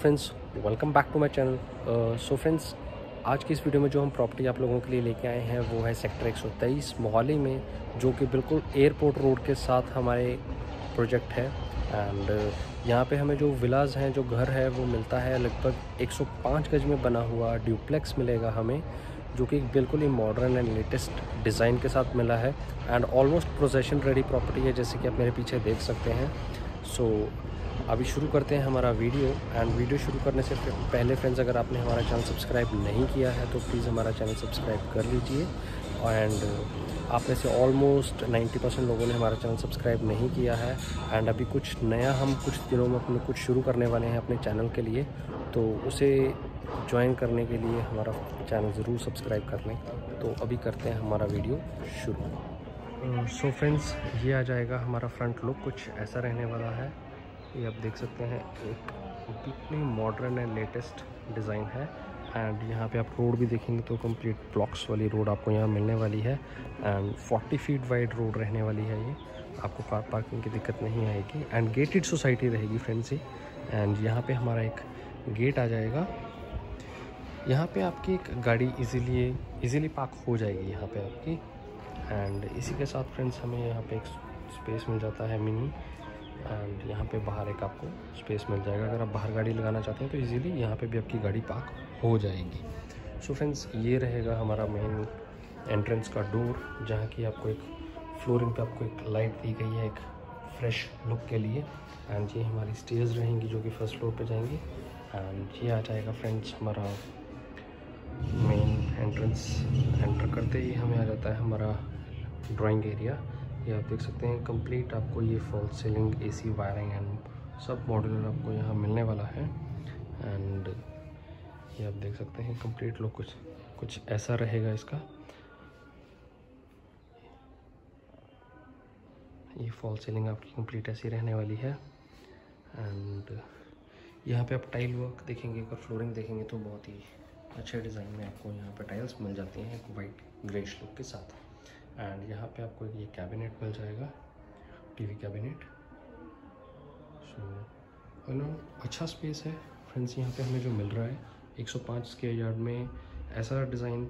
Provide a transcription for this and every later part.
Friends welcome back to my channel so friends आज की इस वीडियो में जो हम प्रॉपर्टी आप लोगों के लिए लेके आए हैं, वो है सेक्टर 123 मोहाली में, जो कि बिल्कुल एयरपोर्ट रोड के साथ हमारे प्रोजेक्ट है। एंड यहाँ पे हमें जो विलाज हैं, जो घर है, वो मिलता है। लगभग 105 गज में बना हुआ ड्यूप्लेक्स मिलेगा हमें, जो कि बिल्कुल ही मॉडर्न एंड लेटेस्ट डिज़ाइन के साथ मिला है। And almost possession ready property है, जैसे कि आप मेरे पीछे देख सकते हैं। सो अभी शुरू करते हैं हमारा वीडियो एंड वीडियो शुरू करने से पहले फ्रेंड्स अगर आपने हमारा चैनल सब्सक्राइब नहीं किया है तो प्लीज़ हमारा चैनल सब्सक्राइब कर लीजिए। एंड आप में से ऑलमोस्ट 90 परसेंट लोगों ने हमारा चैनल सब्सक्राइब नहीं किया है। एंड अभी कुछ नया हम कुछ दिनों में अपने कुछ शुरू करने वाले हैं अपने चैनल के लिए तो उसे ज्वाइन करने के लिए हमारा चैनल ज़रूर सब्सक्राइब कर लें। तो अभी करते हैं हमारा वीडियो शुरू। सो फ्रेंड्स ये आ जाएगा हमारा फ्रंट लुक कुछ ऐसा रहने वाला है। ये आप देख सकते हैं, एक बिल्कुल मॉडर्न एंड लेटेस्ट डिज़ाइन है। एंड यहाँ पे आप रोड भी देखेंगे तो कंप्लीट ब्लॉक्स वाली रोड आपको यहाँ मिलने वाली है। एंड 40 फीट वाइड रोड रहने वाली है ये। आपको कार पार्किंग की दिक्कत नहीं आएगी। एंड गेटेड सोसाइटी रहेगी फ्रेंड्स ये। एंड यहाँ पे हमारा एक गेट आ जाएगा। यहाँ पे आपकी एक गाड़ी इजीली इजीली पार्क हो जाएगी यहाँ पे आपकी। एंड इसी के साथ फ्रेंड्स हमें यहाँ पे एक स्पेस मिल जाता है मिनी एंड यहाँ पे बाहर एक आपको स्पेस मिल जाएगा। अगर आप बाहर गाड़ी लगाना चाहते हैं तो इजीली यहाँ पे भी आपकी गाड़ी पार्क हो जाएगी। सो so फ्रेंड्स ये रहेगा हमारा मेन एंट्रेंस का डोर जहाँ की आपको एक फ्लोरिंग पे आपको एक लाइट दी गई है, एक फ्रेश लुक के लिए। एंड ये हमारी स्टेज रहेंगी जो कि फ़र्स्ट फ्लोर पे जाएँगी। एंड ये आ जाएगा फ्रेंड्स हमारा मेन एंट्रेंस एंटर करते ही हमें आ जाता है हमारा ड्राइंग एरिया ये आप देख सकते हैं कंप्लीट आपको ये fall ceiling AC wiring and सब मॉड्यूलर आपको यहाँ मिलने वाला है। एंड ये आप देख सकते हैं कंप्लीट लोग कुछ कुछ ऐसा रहेगा इसका। ये फॉल सीलिंग आपकी कंप्लीट ऐसी रहने वाली है। एंड यहाँ पे आप टाइल वर्क देखेंगे, अगर फ्लोरिंग देखेंगे तो बहुत ही अच्छे डिज़ाइन में आपको यहाँ पे टाइल्स मिल जाती हैं, एक वाइट ग्रेश लुक के साथ। एंड यहाँ पे आपको ये कैबिनेट मिल जाएगा टीवी कैबिनेट सो नो अच्छा स्पेस है। फ्रेंड्स यहाँ पे हमें जो मिल रहा है 105 स्क्वायर यार्ड में, ऐसा डिज़ाइन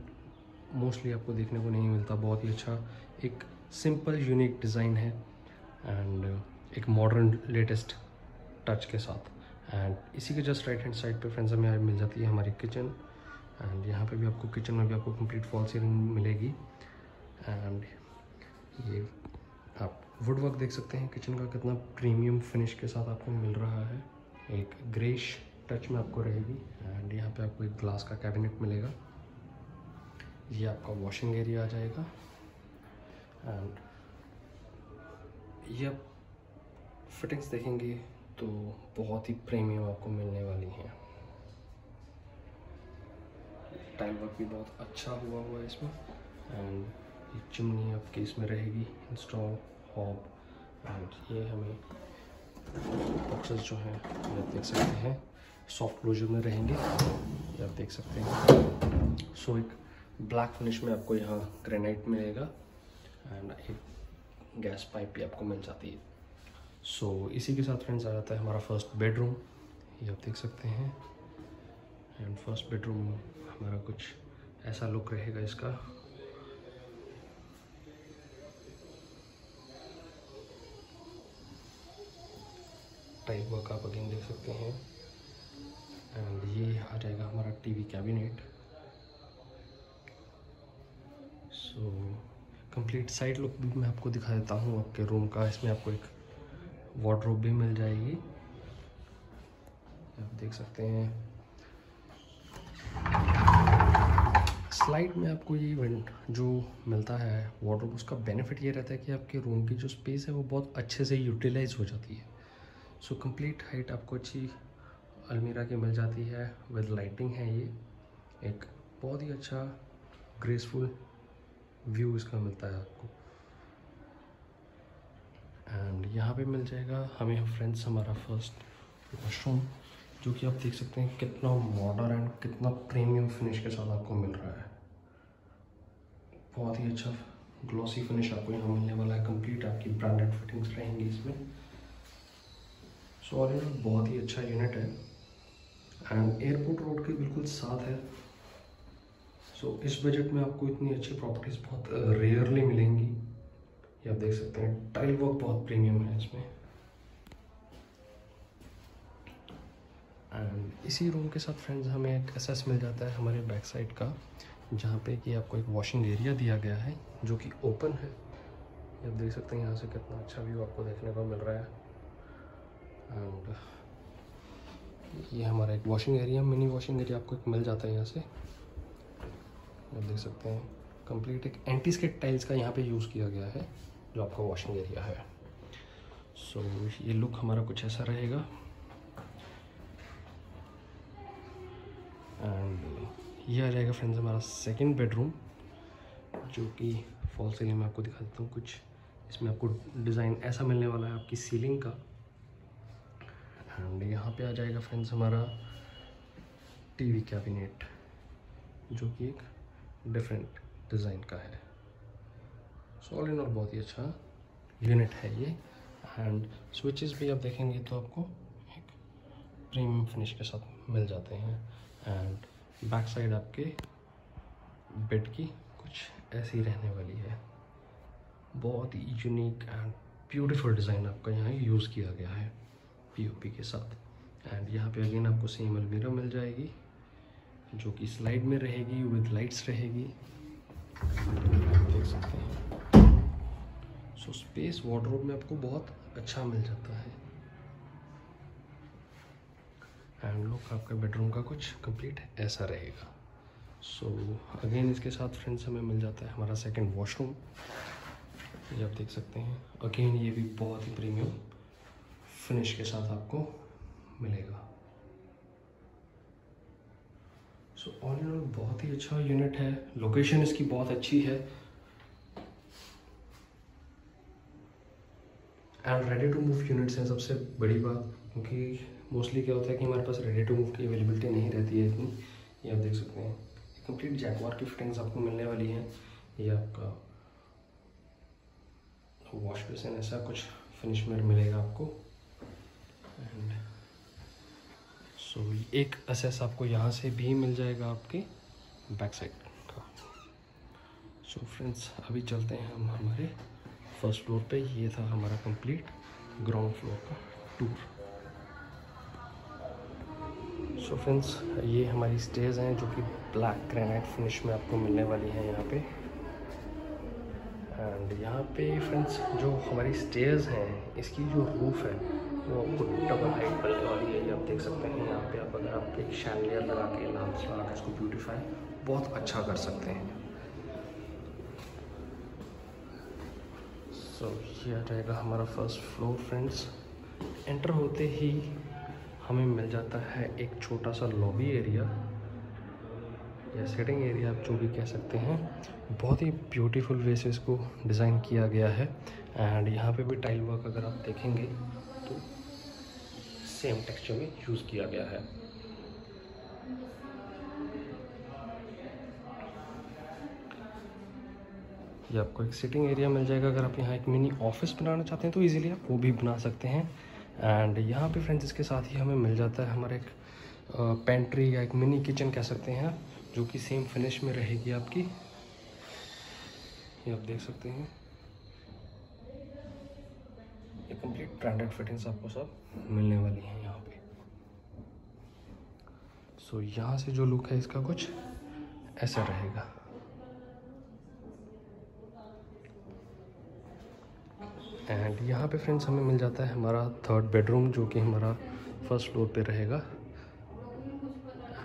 मोस्टली आपको देखने को नहीं मिलता, बहुत ही अच्छा। एक सिंपल यूनिक डिज़ाइन है। एंड एक मॉडर्न लेटेस्ट टच के साथ। एंड इसी के जस्ट राइट हैंड साइड पे फ्रेंड्स हमें मिल जाती है हमारी किचन एंड यहाँ पे भी आपको किचन में भी आपको कंप्लीट फॉल सीलिंग मिलेगी। एंड ये आप वुड वर्क देख सकते हैं। किचन का कितना प्रीमियम फिनिश के साथ आपको मिल रहा है। एक ग्रेश टच में आपको रहेगी। एंड यहाँ पे आपको एक ग्लास का कैबिनेट मिलेगा। ये आपका वॉशिंग एरिया आ जाएगा। एंड ये आप फिटिंग्स देखेंगे तो बहुत ही प्रीमियम आपको मिलने वाली हैं। टाइल वर्क भी बहुत अच्छा हुआ हुआ है इसमें। एंड ये चिमनी आपकी इसमें रहेगी इंस्टॉल हॉब एंड ये हमें बॉक्सेस जो हैं आप देख सकते हैं सॉफ्ट क्लोजर में रहेंगे ये आप देख सकते हैं। सो एक ब्लैक फिनिश में आपको यहाँ ग्रेनाइट मिलेगा एंड एक गैस पाइप भी आपको मिल जाती है। सो so, इसी के साथ फ्रेंड्स आ जाता है हमारा फ़र्स्ट बेडरूम ये आप देख सकते हैं। एंड फ़र्स्ट बेडरूम हमारा कुछ ऐसा लुक रहेगा इसका। टाइप वर्क आप अगेन देख सकते हैं। एंड ये आ जाएगा हमारा TV cabinet so complete side look भी मैं आपको दिखा देता हूँ आपके रूम का। इसमें आपको एक वार्डरोब भी मिल जाएगी। आप देख सकते हैं। स्लाइड में आपको ये इवेंट जो मिलता है वार्डरोब उसका बेनिफिट ये रहता है कि आपके रूम की जो स्पेस है, वो बहुत अच्छे से यूटिलाइज हो जाती है। सो कंप्लीट हाइट आपको अच्छी अलमीरा की मिल जाती है विद लाइटिंग है ये। एक बहुत ही अच्छा ग्रेसफुल व्यू इसका मिलता है आपको। एंड यहाँ पे मिल जाएगा हमें फ्रेंड्स हमारा फ़र्स्ट वॉशरूम जो कि आप देख सकते हैं कितना मॉडर्न एंड कितना प्रीमियम फिनिश के साथ आपको मिल रहा है। बहुत ही अच्छा ग्लॉसी फिनिश आपको यहाँ मिलने वाला है। कंप्लीट आपकी ब्रांडेड फिटिंग्स रहेंगी इसमें। सो ऑल बहुत ही अच्छा यूनिट है। एंड एयरपोर्ट रोड के बिल्कुल साथ है। सो so, इस बजट में आपको इतनी अच्छी प्रॉपर्टीज़ बहुत रेयरली मिलेंगी। ये आप देख सकते हैं टाइल वर्क बहुत प्रीमियम है इसमें। एंड इसी रूम के साथ फ्रेंड्स हमें एक एसेस मिल जाता है हमारे बैक साइड का जहाँ पे कि आपको एक वॉशिंग एरिया दिया गया है जो कि ओपन है। आप देख सकते हैं यहाँ से कितना अच्छा व्यू आपको देखने को मिल रहा है। एंड ये हमारा एक washing area mini washing area आपको एक मिल जाता है यहाँ से। आप देख सकते हैं कंप्लीट एक एंटी स्केट टाइल्स का यहाँ पे यूज़ किया गया है जो आपका वॉशिंग एरिया है। सो so, ये लुक हमारा कुछ ऐसा रहेगा। एंड ये आ जाएगा फ्रेंड्स हमारा सेकंड बेडरूम जो कि फॉल सीलिंग में आपको दिखा देता हूँ कुछ। इसमें आपको डिज़ाइन ऐसा मिलने वाला है आपकी सीलिंग का। एंड यहाँ पे आ जाएगा फ्रेंड्स हमारा टीवी कैबिनेट जो कि एक डिफरेंट डिज़ाइन का है। सो ऑल इन ऑल बहुत ही अच्छा यूनिट है ये। एंड स्विचेस भी आप देखेंगे तो आपको एक प्रीमियम फिनिश के साथ मिल जाते हैं। एंड बैक साइड आपके बेड की कुछ ऐसी रहने वाली है। बहुत ही यूनिक एंड ब्यूटीफुल डिज़ाइन आपका यहाँ यूज़ किया गया है। पीओपी के साथ। एंड यहाँ पे अगेन आपको सेम अलमीरा मिल जाएगी जो कि स्लाइड में रहेगी विद लाइट्स रहेगी। देख सकते हैं। सो स्पेस वार्डरोब में आपको बहुत अच्छा मिल जाता है। एंड लुक आपका बेडरूम का कुछ कंप्लीट ऐसा रहेगा। सो so, अगेन इसके साथ फ्रेंड्स हमें मिल जाता है हमारा सेकंड वॉशरूम ये आप देख सकते हैं। अगेन ये भी बहुत ही प्रीमियम फिनिश के साथ आपको मिलेगा। सो ऑल इन ऑल बहुत ही अच्छा यूनिट है। लोकेशन इसकी बहुत अच्छी है। And ready to move units हैं सबसे बड़ी बात, क्योंकि मोस्टली क्या होता है कि हमारे पास रेडी टू मूव की अवेलेबिलिटी नहीं रहती है इतनी। ये आप देख सकते हैं। कंप्लीट जैकवार की फिटिंग्स आपको मिलने वाली हैं। ये आपका वॉश बेसिन ऐसा कुछ फिनिश में मिलेगा आपको। एंड सो so, एक असेस आपको यहाँ से भी मिल जाएगा आपके बैक साइड का। सो फ्रेंड्स अभी चलते हैं हम हमारे फ़र्स्ट फ्लोर पे। ये था हमारा कंप्लीट ग्राउंड फ्लोर का टूर सो so, फ्रेंड्स ये हमारी स्टेज हैं जो कि ब्लैक ग्रेनाइट फिनिश में आपको मिलने वाली हैं यहाँ पे। एंड यहाँ पे फ्रेंड्स जो हमारी स्टेज हैं इसकी जो रूफ़ है वो डबल हाइट वाली है ये आप देख सकते हैं यहाँ पे आप अगर आप एक शैंडलियर लगा के लैम्प्स लगा के इसको ब्यूटीफाई बहुत अच्छा कर सकते हैं। सो so, ये आ जाएगा हमारा फ़र्स्ट फ्लोर फ्रेंड्स एंटर होते ही हमें मिल जाता है एक छोटा सा लॉबी एरिया या सेटिंग एरिया आप जो भी कह सकते हैं। बहुत ही ब्यूटीफुल वे से इसको डिज़ाइन किया गया है। एंड यहाँ पे भी टाइल वर्क अगर आप देखेंगे तो सेम टेक्सचर में यूज़ किया गया है। ये आपको एक सिटिंग एरिया मिल जाएगा। अगर आप यहाँ एक मिनी ऑफ़िस बनाना चाहते हैं तो इजीली आप वो भी बना सकते हैं। एंड यहाँ पे फ्रेंड्स इसके साथ ही हमें मिल जाता है हमारा एक पेंट्री या एक मिनी किचन कह सकते हैं जो कि सेम फिनिश में रहेगी आपकी। ये आप देख सकते हैं ये कंप्लीट ब्रांडेड फिटिंग्स आपको सब मिलने वाली हैं यहाँ पे। सो so, यहाँ से जो लुक है इसका कुछ ऐसा रहेगा। एंड यहाँ पे फ्रेंड्स हमें मिल जाता है हमारा थर्ड बेडरूम जो कि हमारा फ़र्स्ट फ्लोर पे रहेगा।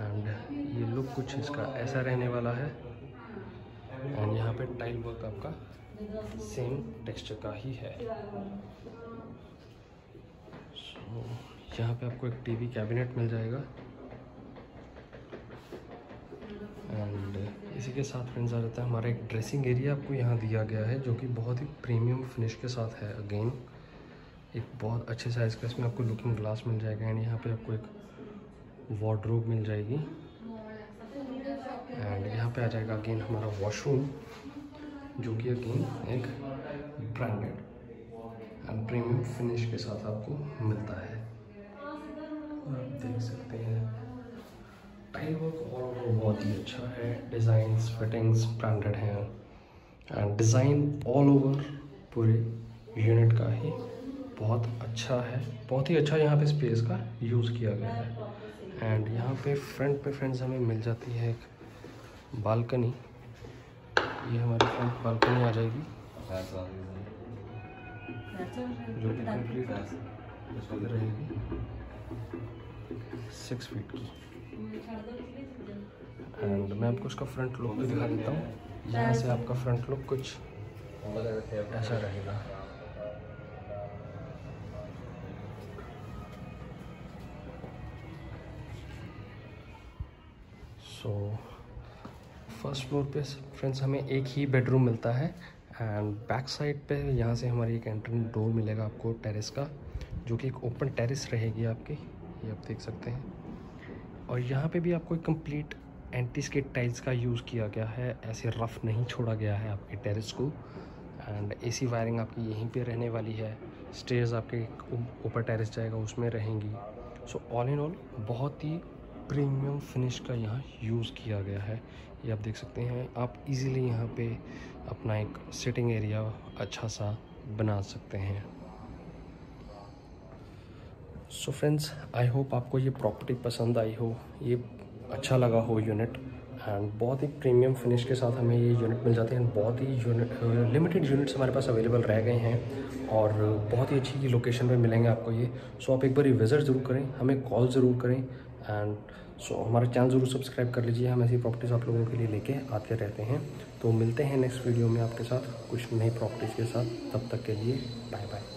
एंड ये लुक कुछ इसका ऐसा रहने वाला है। एंड यहाँ पे टाइल वर्क आपका सेम टेक्सचर का ही है। So, यहाँ पे आपको एक टीवी कैबिनेट मिल जाएगा। एंड इसी के साथ फ्रेंड्स आ जाता है हमारा एक ड्रेसिंग एरिया आपको यहाँ दिया गया है जो कि बहुत ही प्रीमियम फिनिश के साथ है अगेन एक बहुत अच्छे साइज़ का इसमें आपको लुकिंग ग्लास मिल जाएगा एंड यहाँ पे आपको एक वार्ड्रोब मिल जाएगी। एंड यहाँ पे आ जाएगा अगेन हमारा वॉशरूम जो कि अगेन एक ब्रांडेड प्रीमियम फिनिश के साथ आपको मिलता है। आप देख सकते हैं। टाइल वर्क ऑल ओवर बहुत ही अच्छा है। डिज़ाइंस फिटिंग्स ब्रांडेड हैं। एंड डिज़ाइन ऑल ओवर पूरे यूनिट का ही बहुत अच्छा है। बहुत ही अच्छा यहाँ पे स्पेस का यूज़ किया गया है। एंड यहाँ पे फ्रंट पे फ्रेंड्स हमें मिल जाती है एक बालकनी ये हमारी फ्रंट बालकनी आ जाएगी। जो कि कंप्लीट रहेगी। सिक्स फीट की। एंड मैं आपको उसका फ्रंट लुक भी दिखा देता हूँ। यहाँ से आपका फ्रंट लुक कुछ ऐसा रहेगा। सो फ़र्स्ट फ्लोर पे फ्रेंड्स हमें एक ही बेडरूम मिलता है। एंड बैक साइड पे यहाँ से हमारी एक एंट्रेंस डोर मिलेगा आपको टेरेस का, जो कि एक ओपन टेरेस रहेगी आपकी, ये आप देख सकते हैं। और यहाँ पे भी आपको एक कंप्लीट एंटी स्केट टाइल्स का यूज़ किया गया है, ऐसे रफ नहीं छोड़ा गया है आपके टेरेस को। एंड एसी वायरिंग आपकी यहीं पे रहने वाली है स्टेज आपके ऊपर टेरेस जाएगा, उसमें रहेंगी। सो ऑल इन ऑल बहुत ही प्रीमियम फिनिश का यहाँ यूज़ किया गया है। ये आप देख सकते हैं, आप इजीली यहाँ पे अपना एक सिटिंग एरिया अच्छा सा बना सकते हैं। सो फ्रेंड्स आई होप आपको ये प्रॉपर्टी पसंद आई हो। ये अच्छा लगा हो यूनिट एंड बहुत ही प्रीमियम फिनिश के साथ हमें ये यूनिट मिल जाते हैं। बहुत ही यूनिट लिमिटेड यूनिट्स हमारे पास अवेलेबल रह गए हैं। और बहुत ही अच्छी लोकेशन पे मिलेंगे आपको ये। सो so आप एक बार विज़िट ज़रूर करें। हमें कॉल ज़रूर करें। एंड सो हमारा चैनल ज़रूर सब्सक्राइब कर लीजिए। हम ऐसी प्रॉपर्टीज़ आप लोगों के लिए लेके आते रहते हैं। तो मिलते हैं नेक्स्ट वीडियो में आपके साथ कुछ नई प्रॉपर्टीज़ के साथ। तब तक के लिए बाय बाय